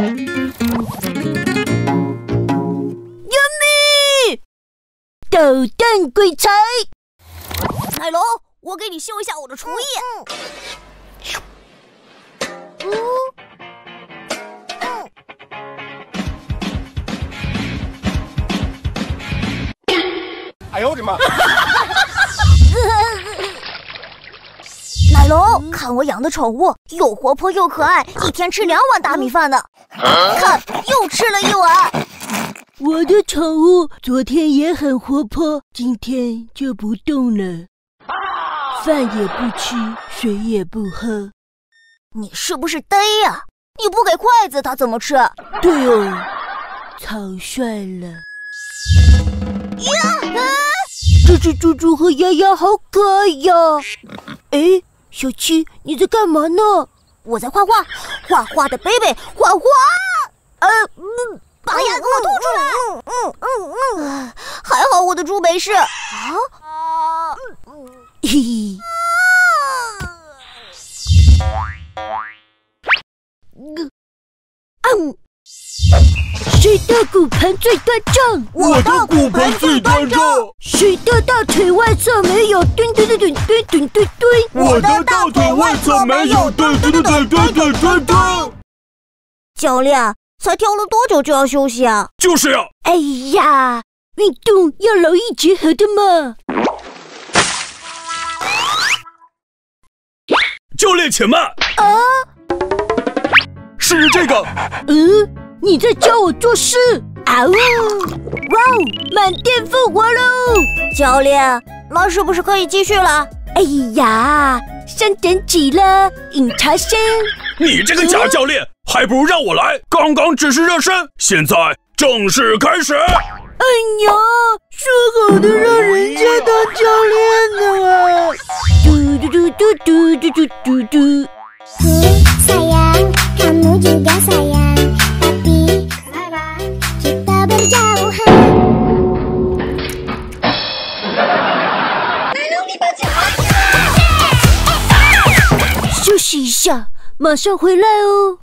Yummy，捣蛋鬼才！奶龙，我给你秀一下我的厨艺。嗯。哎呦我的妈！龙，看我养的宠物，又活泼又可爱，一天吃两碗大米饭呢。看，又吃了一碗。我的宠物昨天也很活泼，今天就不动了，饭也不吃，水也不喝。你是不是呆呀？你不给筷子，它怎么吃？对哦，草率了。呀！啊这只猪猪和丫丫好可爱呀！哎，小七，你在干嘛呢？我在画画，画画的贝贝，画画。呃，把牙给我吐出来。嗯嗯嗯嗯，还好我的猪没事。啊？嘿嘿。嗯。谁的骨盆最端正？我的骨盆最。的大腿外侧没有墩墩墩墩墩墩墩墩？我的大腿外侧没有墩墩墩墩墩墩墩墩。教练，才跳了多久就要休息啊？就是呀。哎呀，运动要劳逸结合的嘛。教练且慢。啊？是这个。嗯。你在教我做事啊呜！哇哦，满电复活喽！教练，那是不是可以继续了？哎呀，三点几了，饮茶先。你这个假教练，还不如让我来。刚刚只是热身，现在正式开始。哎呀，说好的让人家当教练呢？嘟嘟嘟嘟嘟嘟嘟嘟嘟。试一下，马上回来哦。